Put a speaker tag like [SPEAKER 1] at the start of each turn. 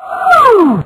[SPEAKER 1] Woo!